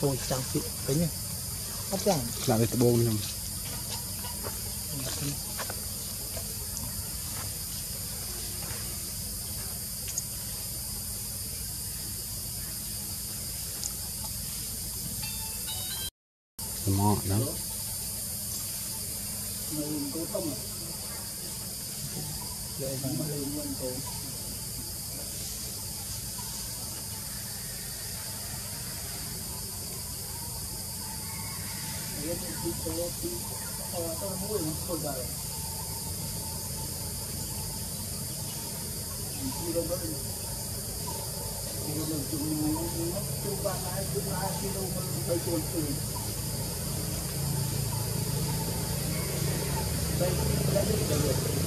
ចូលចាំពីពេញអត់ចាំ ដាក់វាត្បូងខ្ញុំស្មោះហ្នឹង នៅគោធំលើបានលើមួយគោរៀនពីគោពីអត់ទៅមួយមកគោដែរពីរបងពីរបងជុំមកជុំបានហើយជុំបាន Yan yung big coyote. Kaya ito ang buhay ng soldado. Ang sila ba rin? Kaya nagtulungan mo. Tupa na ay tumaasilaw mo ng pagkultuloy. Thank you.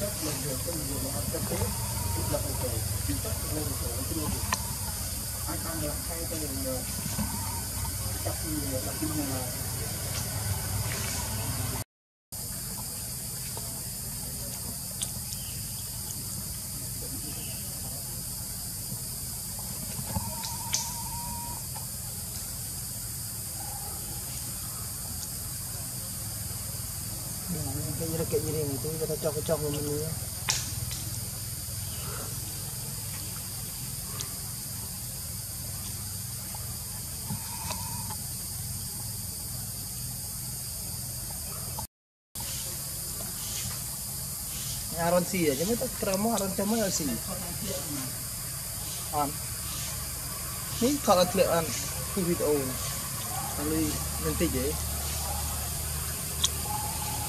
chất bình thường có nhiều loại chất tốt tức là bình thường chỉ chất bình thường chứ không được ai tham gia hay cái chất đặc biệt là Yang jereket jering itu Dia kacau-kacau ke menu Aron si ya, cuma tak keramu aron cuma aron si. An, ni kalau tidak an, kubit own, kalau nanti je.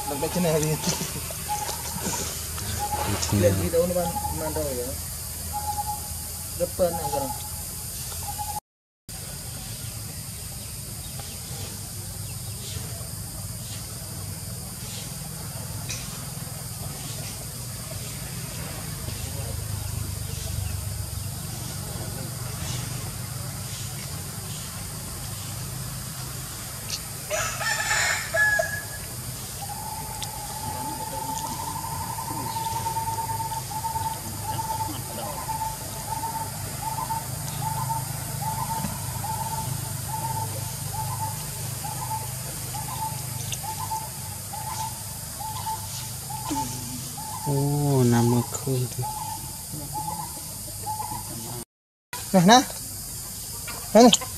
Lepas ni hari ni. Lepas ni tahun depan mana tahu ya. Depan nak sekarang. เป็นเป็นถ้าเป็นอะไรในยูทูบทำมันเป็นเป็นอาหารคือเขาเป็นความที่ทำให้ดูดีแต่ละคนชี้อัน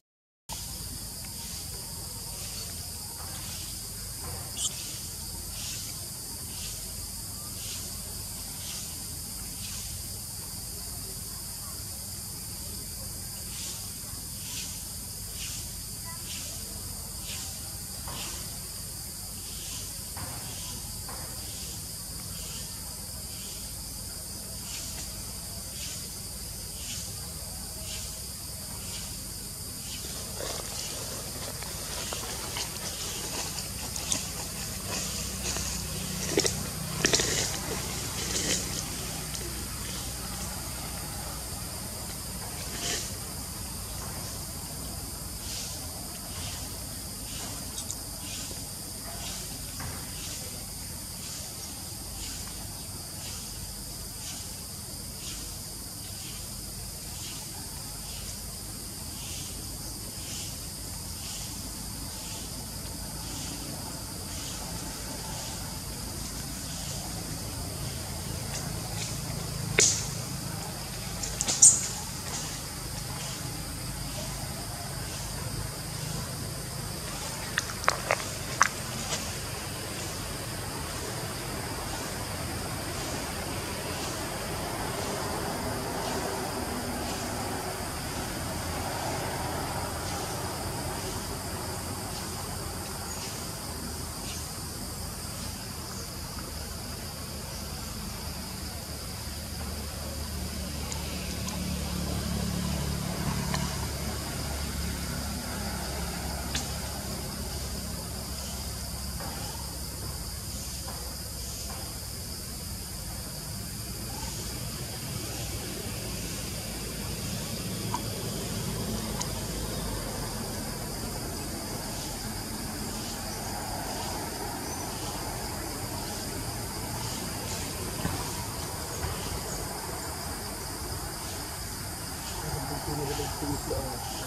Felipe Alves.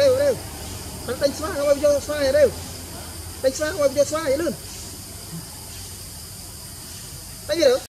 រាវរាវមិនដេញស្វាឲ្យយកស្វាយរាវដេញស្វាឲ្យយកស្វាយលឿនដេញរាវ